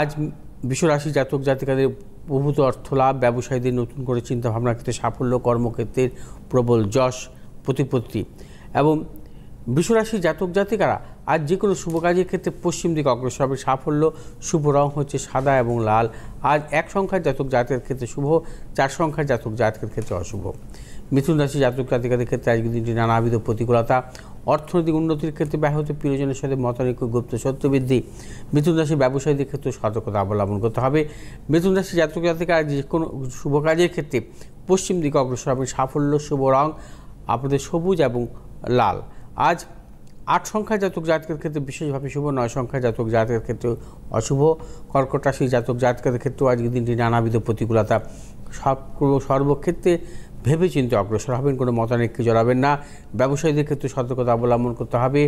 আজ বিশ্বরাশি জাতক জাতিকাদের প্রভূত অর্থ লাভ, ব্যবসায়ীদের নতুন করে চিন্তাভাবনার ক্ষেত্রে সাফল্য, কর্মক্ষেত্রের প্রবল যশ, প্রতিপত্তি এবং বিশ্বরাশি জাতক জাতিকারা আজ যে কোনো শুভ কাজের ক্ষেত্রে পশ্চিম দিকে অগ্রসর হবে। সাফল্য, শুভ রং হচ্ছে সাদা এবং লাল। আজ এক সংখ্যার জাতক জাতকের ক্ষেত্রে শুভ, চার সংখ্যার জাতক জাতকের ক্ষেত্রে অশুভ। মিথুন রাশি জাতক জাতিকাদের ক্ষেত্রে আজকের দিনটি নানাবিধ প্রতিকূলতা অর্থনৈতিক উন্নতির ক্ষেত্রে ব্যাহত প্রিয়জনের সাথে মতানৈক্য, গুপ্ত সত্য বৃদ্ধি মিথুন রাশি ব্যবসায়ীদের ক্ষেত্রে সতর্কতা অবলম্বন করতে হবে। মিথুন রাশি জাতক জাতিকা যে কোনো শুভ কাজের ক্ষেত্রে পশ্চিম দিকে অগ্রসর হবে সাফল্য, শুভ রং, আপনাদের সবুজ এবং লাল। আজ আট সংখ্যা জাতক জাতকের ক্ষেত্রে বিশেষভাবে শুভ, নয় সংখ্যা জাতক জাতকের ক্ষেত্রে অশুভ। কর্কট রাশি জাতক জাতকের ক্ষেত্রেও আজকের দিনটি নানাবিধ প্রতিকূলতা। সব সর্বক্ষেত্রে ভেবে চিন্তে অগ্রসর হবেন, কোনো মতানৈক্যে জড়াবেন না। ব্যবসায়ীদের ক্ষেত্রে সতর্কতা অবলম্বন করতে হবে।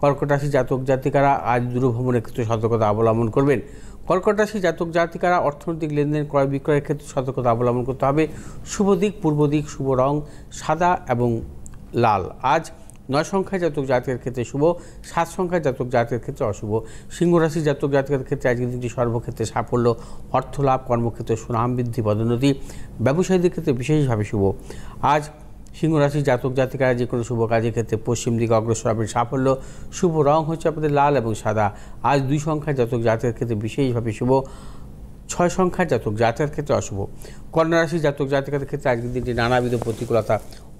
কর্কট রাশি জাতক জাতিকারা আজ দূরভ্রমণের ক্ষেত্রে সতর্কতা অবলম্বন করবেন। কর্কট রাশি জাতক জাতিকারা অর্থনৈতিক লেনদেন, ক্রয় বিক্রয়ের ক্ষেত্রে সতর্কতা অবলম্বন করতে হবে। শুভ দিক, পূর্ব দিক, শুভ রং, সাদা এবং লাল। আজ নয় সংখ্যায় জাতক জাতকের ক্ষেত্রে শুভ, সাত সংখ্যায় জাতক জাতকের ক্ষেত্রে অশুভ। সিংহ রাশি জাতক জাতকের ক্ষেত্রে আজকের দিনটি সর্বক্ষেত্রে সাফল্য, অর্থ লাভ, কর্মক্ষেত্রে সুনাম বৃদ্ধি, পদোন্নতি, ব্যবসায়ীদের ক্ষেত্রে বিশেষভাবে শুভ। আজ সিংহ রাশি জাতক জাতিকারা যে কোনো শুভ কাজের ক্ষেত্রে পশ্চিম দিকে অগ্রসর হবেন সাফল্য। শুভ রং হচ্ছে আপনাদের লাল এবং সাদা। আজ দুই সংখ্যায় জাতক জাতকের ক্ষেত্রে বিশেষভাবে শুভ। ছয় সংখ্যার জাতক জাতকের ক্ষেত্রে অশুভ। কন্যা রাশি জাতক জাতকের ক্ষেত্রে আজকের দিনটি নানাবিধ প্রতিকূলতা,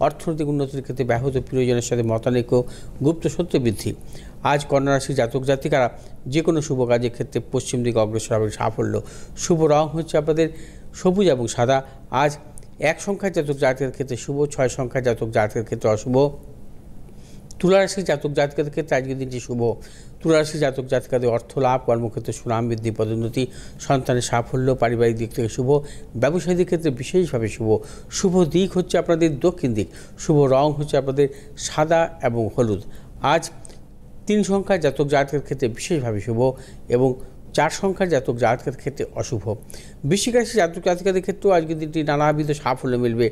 অর্থনৈতিক উন্নতির ক্ষেত্রে ব্যাহত প্রিয়জনের সাথে মতানৈক্য, গুপ্ত সত্য বৃদ্ধি। আজ কন্যা রাশি জাতক, জাতিকারা যে কোনো শুভ কাজের ক্ষেত্রে পশ্চিম দিকে অগ্রসর হবে সাফল্য। শুভ রং হচ্ছে আপনাদের সবুজ এবং সাদা। আজ এক সংখ্যার জাতক জাতকের ক্ষেত্রে শুভ, ছয় সংখ্যার জাতক জাতকের ক্ষেত্রে অশুভ। তুলারাশি জাতক জাতকের ক্ষেত্রে আজকের দিনটি শুভ। তুলারাশি জাতক জাতকাদের অর্থ লাভ, কর্মক্ষেত্রে সুনাম বৃদ্ধি, পদোন্নতি, সন্তানের সাফল্য, পারিবারিক দিক থেকে শুভ, ব্যবসায়ীদের ক্ষেত্রে বিশেষভাবে শুভ। শুভ দিক হচ্ছে আপনাদের দক্ষিণ দিক, শুভ রং হচ্ছে আপনাদের সাদা এবং হলুদ। আজ তিন সংখ্যার জাতক জাতকের ক্ষেত্রে বিশেষভাবে শুভ এবং চার সংখ্যার জাতক জাতকের ক্ষেত্রে অশুভ। বৃশ্চিক জাতক জাতিকাদের ক্ষেত্রেও আজকের দিনটি নানাবিধ সাফল্য মিলবে।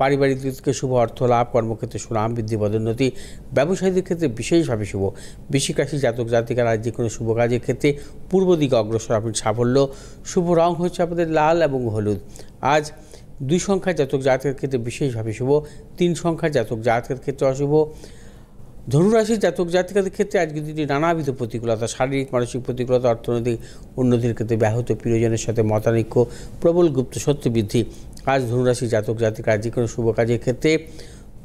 পারিবারিক দিক শুভ অর্থ লাভ, কর্মক্ষেত্রে সুনাম বৃদ্ধি, পদোন্নতি, ব্যবসায়ীদের ক্ষেত্রে বিশেষভাবে শুভ। বৃশ্চিক রাশি জাতক জাতিকারা যে কোনো শুভ কাজের ক্ষেত্রে পূর্ব দিকে অগ্রসর হবেন সাফল্য। শুভ রং হচ্ছে আপনাদের লাল এবং হলুদ। আজ দুই সংখ্যার জাতক জাতকের ক্ষেত্রে বিশেষভাবে শুভ, তিন সংখ্যার জাতক জাতকের ক্ষেত্রে অশুভ। ধনুরাশির জাতক জাতিকাদের ক্ষেত্রে আজকে দিনটি নানাবিধ প্রতিকূলতা, শারীরিক, মানসিক প্রতিকূলতা, অর্থনৈতিক উন্নতির ক্ষেত্রে ব্যাহত। প্রিয়জনের সাথে মতানৈক্য, প্রবল গুপ্ত সত্য বৃদ্ধি আজ ধনুরাশি জাতক জাতিকার যে কোনো শুভ কাজের ক্ষেত্রে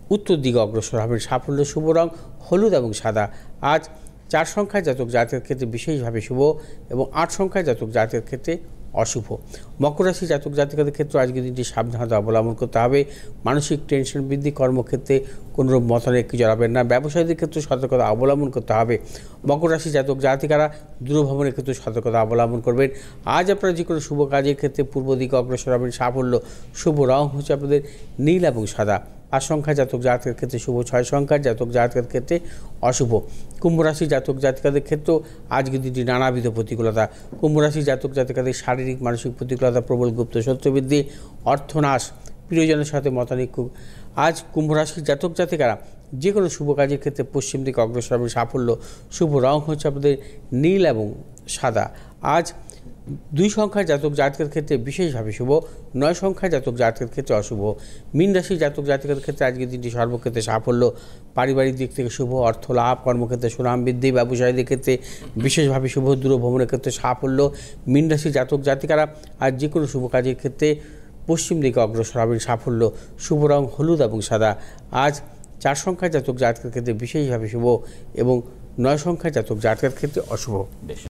উত্তর দিকে অগ্রসর হবেন সাফল্য শুভ রং, হলুদ এবং সাদা। আজ চার সংখ্যায় জাতক জাতকের ক্ষেত্রে বিশেষভাবে শুভ এবং আট সংখ্যায় জাতক জাতকের ক্ষেত্রে অশুভ। মকর রাশি জাতক জাতিকাদের ক্ষেত্রে আজকের দিনটি সাবধানতা অবলম্বন করতে হবে। মানসিক টেনশন বৃদ্ধি, কর্মক্ষেত্রে কোনোরূপ মতানৈক্য জড়াবেন না। ব্যবসায়ীদের ক্ষেত্রে সতর্কতা অবলম্বন করতে হবে। মকর রাশি জাতক জাতিকারা দূরভ্রমণের ক্ষেত্রে সতর্কতা অবলম্বন করবেন। আজ আপনারা যে কোনো শুভ কাজের ক্ষেত্রে পূর্ব দিকে অগ্রসর হবেন। সাফল্য, শুভ রং হচ্ছে আপনাদের নীল এবং সাদা। পাঁচ জাতক জাতকের ক্ষেত্রে শুভ, ছয় সংখ্যার জাতক জাতকের ক্ষেত্রে অশুভ। কুম্ভ রাশি জাতক জাতিকাদের ক্ষেত্রেও আজকের দিনটি নানাবিধ প্রতিকূলতা। কুম্ভরাশি জাতক জাতিকাদের শারীরিক, মানসিক প্রতিকূলতা, প্রবল গুপ্ত সত্যবৃদ্ধি অর্থনাশ, প্রিয়জনের সাথে মতানৈক্য। আজ কুম্ভ রাশির জাতক জাতিকারা যে কোনো শুভ কাজের ক্ষেত্রে পশ্চিম দিকে অগ্রসর হবে সাফল্য। শুভ রং হচ্ছে আপনাদের নীল এবং সাদা। আজ দুই সংখ্যার জাতক জাতকের ক্ষেত্রে বিশেষভাবে শুভ, নয় সংখ্যার জাতক জাতকের ক্ষেত্রে অশুভ। মীন রাশির জাতক জাতকের ক্ষেত্রে আজকের দিনটি সর্বক্ষেত্রে সাফল্য। পারিবারিক দিক থেকে শুভ, অর্থ লাভ, কর্মক্ষেত্রে সুনাম বৃদ্ধি, ব্যবসায়ীদের ক্ষেত্রে বিশেষভাবে শুভ, দূরভ্রমণের ক্ষেত্রে সাফল্য। মীন রাশির জাতক জাতিকারা আর যে কোনো শুভ কাজের ক্ষেত্রে পশ্চিম দিকে অগ্রসর হবেন সাফল্য। শুভ রং হলুদ এবং সাদা। আজ চার সংখ্যার জাতক জাতকের ক্ষেত্রে বিশেষভাবে শুভ এবং নয় সংখ্যার জাতক জাতকের ক্ষেত্রে অশুভ। বেশ।